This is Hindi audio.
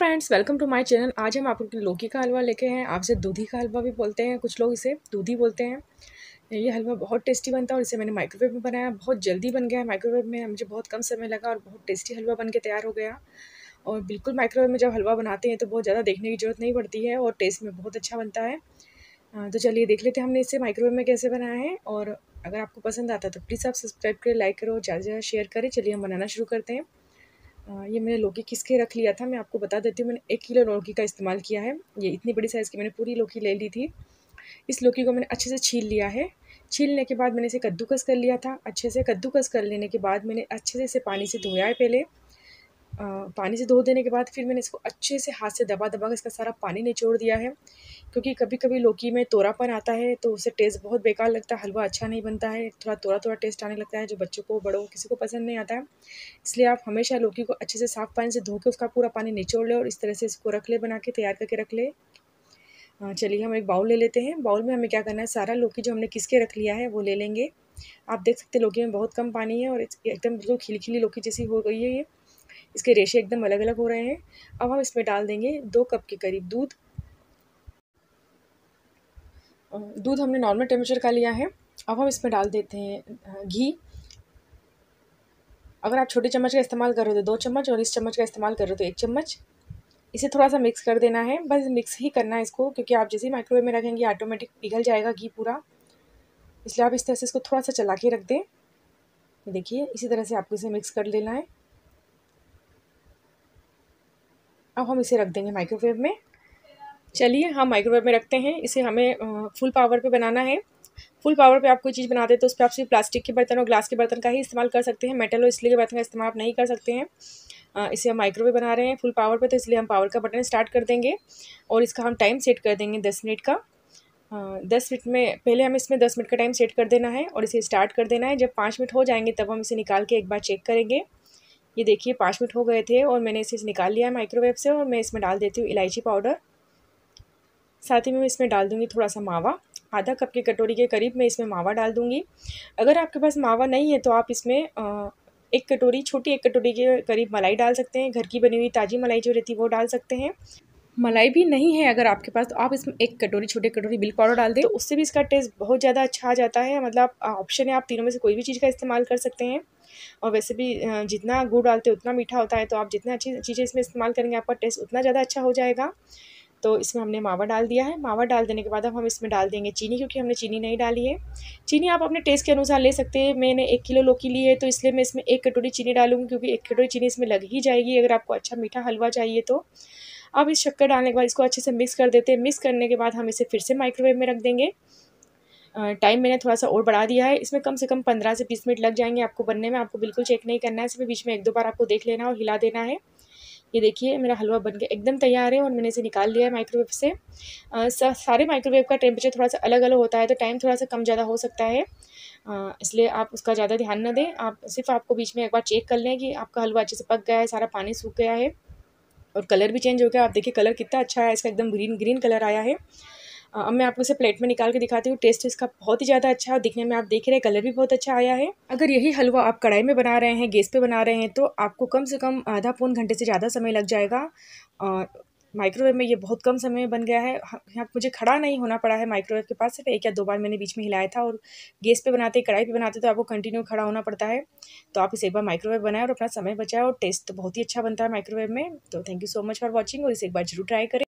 Friends welcome to my channel आज हम आपको लौकी का हलवा लेके हैं। आपसे दूधी का हलवा भी बोलते हैं, कुछ लोग इसे दूधी बोलते हैं। ये हलवा बहुत टेस्टी बनता है और इसे मैंने माइक्रोवेव में बनाया। बहुत जल्दी बन गया है माइक्रोवेव में। मुझे बहुत कम समय लगा और बहुत टेस्टी हलवा बन के तैयार हो गया। और बिल्कुल माइक्रोवेव में जब हलवा बनाते हैं तो बहुत ज़्यादा देखने की ज़रूरत नहीं पड़ती है और टेस्ट में बहुत अच्छा बनता है। तो चलिए देख लेते हैं हमने इसे माइक्रोवेव में कैसे बनाया है। और अगर आपको पसंद आता है तो प्लीज़ आप सब्सक्राइब करें लाइक करो, ज़्यादा ज़्यादा शेयर करें चलिए हम बनाना शुरू करते हैं। ये मैंने लौकी किसके रख लिया था, मैं आपको बता देती हूँ, मैंने एक किलो लौकी का इस्तेमाल किया है। ये इतनी बड़ी साइज़ की मैंने पूरी लौकी ले ली थी। इस लौकी को मैंने अच्छे से छील लिया है। छीलने के बाद मैंने इसे कद्दूकस कर लिया था। अच्छे से कद्दूकस कर लेने के बाद मैंने अच्छे से इसे पानी से धोया है पहले। पानी से धो देने के बाद फिर मैंने इसको अच्छे से हाथ से दबा दबा कर इसका सारा पानी निचोड़ दिया है। क्योंकि कभी कभी लौकी में तोरापन आता है तो उससे टेस्ट बहुत बेकार लगता है, हलवा अच्छा नहीं बनता है, थोड़ा तोड़ा तोड़ा टेस्ट आने लगता है, जो बच्चों को, बड़ों को, किसी को पसंद नहीं आता। है इसलिए आप हमेशा लौकी को अच्छे से साफ़ पानी से धो के उसका पूरा पानी निचोड़ ले और इस तरह से इसको रख ले, बना के, तैयार करके रख ले। चलिए हम एक बाउल ले लेते हैं। बाउल में हमें क्या करना है, सारा लौकी जो हमने किसके रख लिया है, वो ले लेंगे। आप देख सकते हैं लौकी में बहुत कम पानी है और एकदम बिल्कुल खिली खिली लौकी जैसी हो गई है ये। इसके रेशे एकदम अलग अलग हो रहे हैं। अब हम इसमें डाल देंगे दो कप के करीब दूध। दूध हमने नॉर्मल टेम्परेचर का लिया है। अब हम इसमें डाल देते हैं घी। अगर आप छोटे चम्मच का इस्तेमाल कर रहे हो तो दो चम्मच और इस चम्मच का इस्तेमाल कर रहे हो तो एक चम्मच। इसे थोड़ा सा मिक्स कर देना है। बस मिक्स ही करना है इसको, क्योंकि आप जैसे ही माइक्रोवेव में रखेंगे ऑटोमेटिक पिघल जाएगा घी पूरा। इसलिए आप इस तरह से इसको थोड़ा सा चला के रख दें। देखिए, इसी तरह से आपको इसे मिक्स कर लेना है। अब हम इसे रख देंगे माइक्रोवेव में। चलिए, हम माइक्रोवेव में रखते हैं। इसे हमें फुल पावर पे बनाना है। फुल पावर पे आप कोई चीज़ बनाते हैं तो उस पर आप सिर्फ़ प्लास्टिक के बर्तन और ग्लास के बर्तन का ही इस्तेमाल कर सकते हैं। मेटल और इसलिए के बर्तन का इस्तेमाल आप नहीं कर सकते हैं। इसे हम माइक्रोवेव बना रहे हैं। फुल पावर पे तो इसलिए हम पावर का बटन स्टार्ट कर देंगे और इसका हम टाइम सेट कर देंगे दस मिनट का। दस मिनट में, पहले हम इसमें दस मिनट का टाइम सेट कर देना है और इसे स्टार्ट कर देना है। जब पाँच मिनट हो जाएँगे तब हम इसे निकाल के एक बार चेक करेंगे। ये देखिए, पाँच मिनट हो गए थे और मैंने इसे निकाल लिया है माइक्रोवेव से और मैं इसमें डाल देती हूँ इलायची पाउडर साथ ही मैं इसमें डाल दूँगी थोड़ा सा मावा। आधा कप की कटोरी के करीब मैं इसमें मावा डाल दूँगी। अगर आपके पास मावा नहीं है तो आप इसमें एक कटोरी, छोटी एक कटोरी के करीब मलाई डाल सकते हैं। घर की बनी हुई ताज़ी मलाई जो रहती है, वो डाल सकते हैं। मलाई भी नहीं है अगर आपके पास तो आप इसमें एक कटोरी, छोटे कटोरी मिल्क पाउडर डाल दें तो उससे भी इसका टेस्ट बहुत ज़्यादा अच्छा आ जाता है। मतलब ऑप्शन है, आप तीनों में से कोई भी चीज़ का इस्तेमाल कर सकते हैं। और वैसे भी जितना गुड़ डालते हैं, उतना मीठा होता है तो आप जितना अच्छी चीज़ें इसमें इस्तेमाल करेंगे, आपका टेस्ट उतना ज़्यादा अच्छा हो जाएगा। तो इसमें हमने मावा डाल दिया है। मावा डाल देने के बाद अब हम इसमें डाल देंगे चीनी, क्योंकि हमने चीनी नहीं डाली है। चीनी आप अपने टेस्ट के अनुसार ले सकते हैं। मैंने एक किलो लौकी ली है तो इसलिए मैं इसमें एक कटोरी चीनी डालूँगी, क्योंकि एक कटोरी चीनी इसमें लग ही जाएगी, अगर आपको अच्छा मीठा हलवा चाहिए तो। अब इस शक्कर डालने के बाद इसको अच्छे से मिक्स कर देते हैं। मिक्स करने के बाद हम इसे फिर से माइक्रोवेव में रख देंगे। टाइम मैंने थोड़ा सा और बढ़ा दिया है। इसमें कम से कम पंद्रह से बीस मिनट लग जाएँगे आपको बनने में। आपको बिल्कुल चेक नहीं करना है। इसमें बीच में एक दो बार आपको देख लेना और हिला देना है। ये देखिए, मेरा हलवा बन के एकदम तैयार है और मैंने इसे निकाल लिया है माइक्रोवेव से। सारे माइक्रोवेव का टेम्परेचर थोड़ा सा अलग अलग होता है तो टाइम थोड़ा सा कम ज़्यादा हो सकता है। इसलिए आप उसका ज़्यादा ध्यान न दें। आप, सिर्फ़ आपको बीच में एक बार चेक कर लें कि आपका हलवा अच्छे से पक गया है, सारा पानी सूख गया है। और कलर भी चेंज हो गया। आप देखिए, कलर कितना अच्छा है। इसका एकदम ग्रीन ग्रीन कलर आया है। अब मैं आपको इसे प्लेट में निकाल के दिखाती हूँ। टेस्ट इसका बहुत ही ज़्यादा अच्छा है दिखने में आप देख रहे हैं, कलर भी बहुत अच्छा आया है। अगर यही हलवा आप कढ़ाई में बना रहे हैं, गैस पे बना रहे हैं तो आपको कम से कम आधा पौन घंटे से ज़्यादा समय लग जाएगा। और माइक्रोवेव में ये बहुत कम समय में बन गया है। यहाँ मुझे खड़ा नहीं होना पड़ा है माइक्रोवेव के पास, सिर्फ़ एक या दो बार मैंने बीच में हिलाया था और गैस पे बनाते, कढ़ाई पे बनाते तो आपको कंटिन्यू खड़ा होना पड़ता है। तो आप इसे एक बार माइक्रोवेव बनाए और अपना समय बचाए और टेस्ट तो बहुत ही अच्छा बनता है माइक्रोवेव में। तो thank you so much for watching और इसे एक बार ज़रूर ट्राई करें।